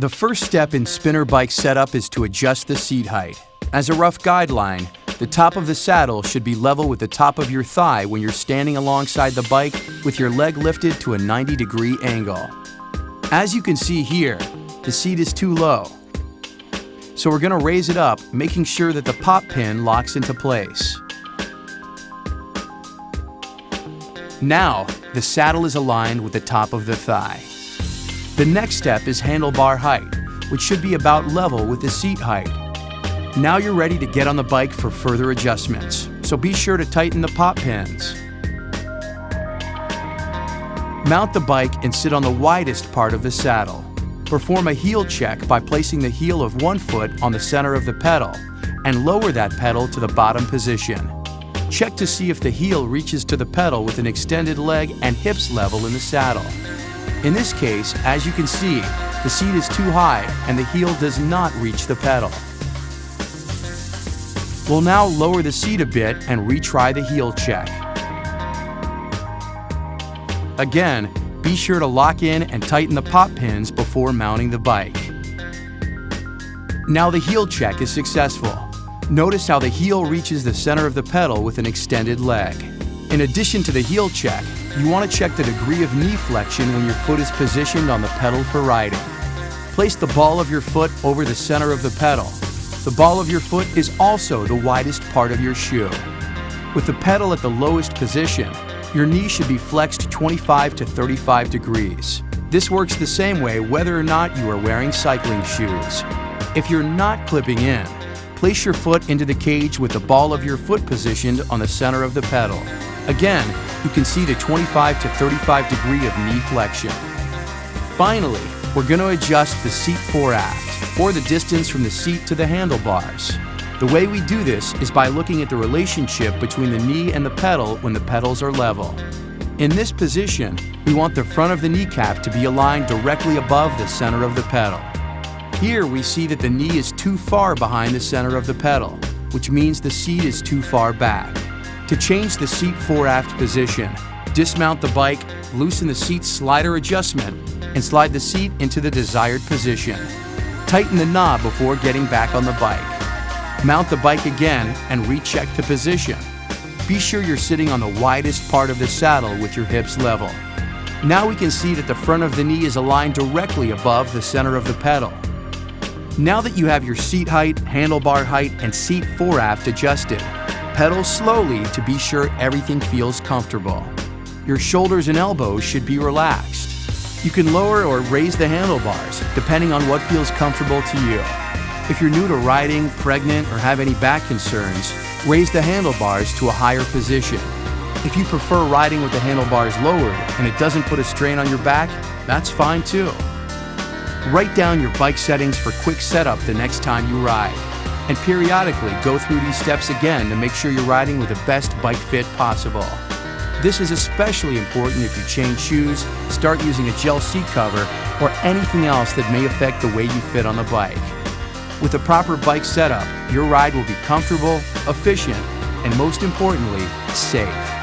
The first step in spinner bike setup is to adjust the seat height. As a rough guideline, the top of the saddle should be level with the top of your thigh when you're standing alongside the bike with your leg lifted to a 90 degree angle. As you can see here, the seat is too low. So we're gonna raise it up, making sure that the pop pin locks into place. Now, the saddle is aligned with the top of the thigh. The next step is handlebar height, which should be about level with the seat height. Now you're ready to get on the bike for further adjustments, so be sure to tighten the pop pins. Mount the bike and sit on the widest part of the saddle. Perform a heel check by placing the heel of one foot on the center of the pedal and lower that pedal to the bottom position. Check to see if the heel reaches to the pedal with an extended leg and hips level in the saddle. In this case, as you can see, the seat is too high and the heel does not reach the pedal. We'll now lower the seat a bit and retry the heel check. Again, be sure to lock in and tighten the pop pins before mounting the bike. Now the heel check is successful. Notice how the heel reaches the center of the pedal with an extended leg. In addition to the heel check, you want to check the degree of knee flexion when your foot is positioned on the pedal for riding. Place the ball of your foot over the center of the pedal. The ball of your foot is also the widest part of your shoe. With the pedal at the lowest position, your knee should be flexed 25 to 35 degrees. This works the same way whether or not you are wearing cycling shoes. If you're not clipping in, place your foot into the cage with the ball of your foot positioned on the center of the pedal. Again, you can see the 25 to 35 degree of knee flexion. Finally, we're going to adjust the seat fore aft, or the distance from the seat to the handlebars. The way we do this is by looking at the relationship between the knee and the pedal when the pedals are level. In this position, we want the front of the kneecap to be aligned directly above the center of the pedal. Here we see that the knee is too far behind the center of the pedal, which means the seat is too far back. To change the seat fore-aft position, dismount the bike, loosen the seat slider adjustment, and slide the seat into the desired position. Tighten the knob before getting back on the bike. Mount the bike again and recheck the position. Be sure you're sitting on the widest part of the saddle with your hips level. Now we can see that the front of the knee is aligned directly above the center of the pedal. Now that you have your seat height, handlebar height, and seat fore-aft adjusted, Pedal slowly to be sure everything feels comfortable. Your shoulders and elbows should be relaxed. You can lower or raise the handlebars, depending on what feels comfortable to you. If you're new to riding, pregnant, or have any back concerns, raise the handlebars to a higher position. If you prefer riding with the handlebars lowered and it doesn't put a strain on your back, that's fine too. Write down your bike settings for quick setup the next time you ride and periodically go through these steps again to make sure you're riding with the best bike fit possible. This is especially important if you change shoes, start using a gel seat cover, or anything else that may affect the way you fit on the bike. With a proper bike setup, your ride will be comfortable, efficient, and most importantly, safe.